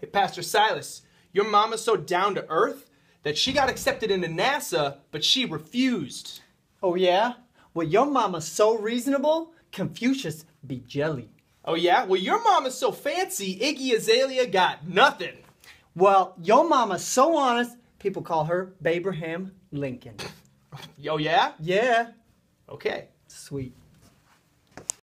Hey, Pastor Silas, your mama's so down to earth that she got accepted into NASA, but she refused. Oh yeah? Well, your mama's so reasonable, Confucius be jelly. Oh, yeah? Well, your mama's so fancy, Iggy Azalea got nothing. Well, your mama's so honest, people call her Babraham Lincoln. Oh, yeah? Yeah, Okay. sweet.